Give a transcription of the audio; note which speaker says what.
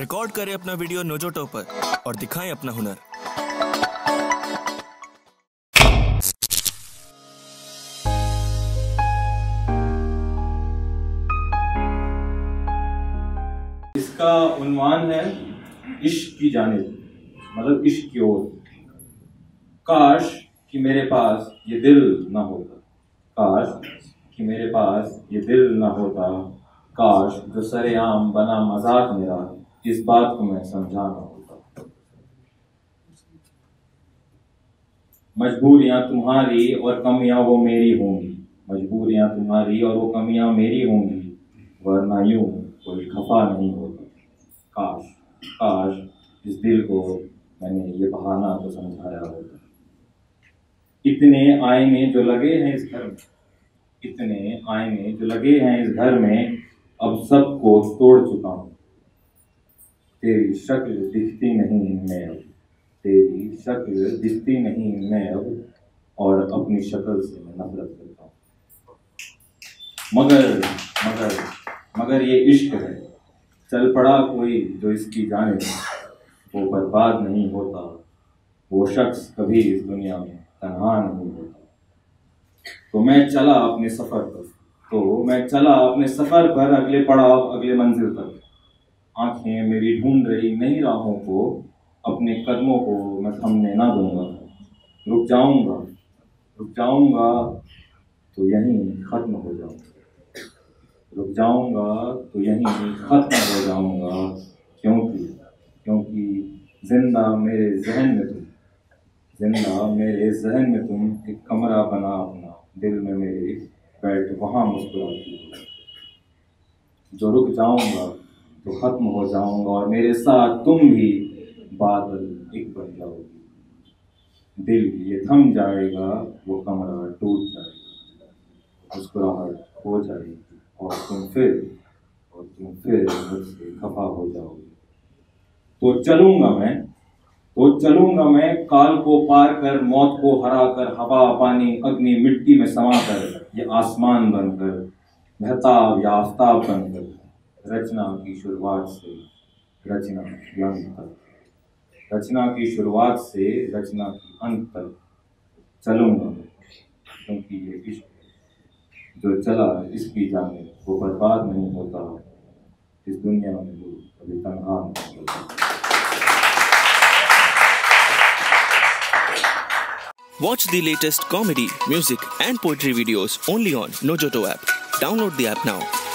Speaker 1: Record करें अपना video Nojoto पर और दिखाएँ अपना हुनर।
Speaker 2: इसका उन्वान है इश्क की जानिब मतलब इश्क की ओर। काश कि मेरे पास ये दिल ना होता। काश कि मेरे पास ये दिल ना होता। काश जो सरेआम बना मज़ाक मेरा। इस बात को मैं समझा ना होता मजबूरियाँ तुम्हारी और कमियाँ वो मेरी होंगी। मजबूरियाँ तुम्हारी और वो कमियाँ मेरी होंगी, वरना यूँ कोई खफा नहीं होता। काश काश इस दिल को मैंने ये बहाना तो समझाया होता। इतने आईने जो लगे हैं इस घर में, इतने आईने जो लगे हैं इस घर में, अब सबको तोड़ चुका हूँ। तेरी शक्ल दिखती नहीं इनमें अब तेरी शक्ल दिखती नहीं इनमें अब और अपनी शक्ल से मैं नफरत करता हूँ। मगर मगर मगर ये इश्क है। चल पड़ा कोई जो इसकी जाने वो बर्बाद नहीं होता। वो शख्स कभी इस दुनिया में तनहा नहीं होता। तो मैं चला अपने सफ़र पर। तो मैं चला अपने सफ़र पर। अगले पड़ाव, अगले मंजिल तक आँखें मेरी ढूंढ रही नई राहों को, अपने कदमों को मैं थमने ना दूँगा। रुक जाऊँगा रुक जाऊँगा तो यहीं ख़त्म हो जाऊँगा। रुक जाऊँगा तो यहीं ख़त्म हो जाऊँगा, क्योंकि क्योंकि ज़िंदा मेरे जहन में तुम, ज़िंदा मेरे जहन में तुम एक कमरा बना अपना, दिल में मेरे बैठ वहाँ मुस्कुराती हो। जो रुक जाऊँगा तो ख़त्म हो जाऊँगा और मेरे साथ तुम भी बादल एक बन जाओगी। दिल ये थम जाएगा, वो कमरा टूट जाएगा। मुस्कुराहट हो जाएगी और तुम फिर, और तुम फिर मुझसे खफा हो जाओगे। तो चलूँगा मैं तो चलूँगा मैं काल को पार कर, मौत को हरा कर, हवा, पानी, अग्नि, मिट्टी में समा कर, ये आसमान बनकर, मेहताब या आफ्ताब बनकर। रचना की शुरुआत से रचना की अंत तक रचना की शुरुआत से रचना की अंत तक चलूँगा मैं क्योंकि ये इश्क जो चला इसकी जाने वो बर्बाद नहीं होता इस दुनिया में वो कभी तनहा नहीं होता
Speaker 1: Watch the latest comedy, music, and poetry videos only on Nojoto app. Download the app now.